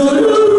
Guru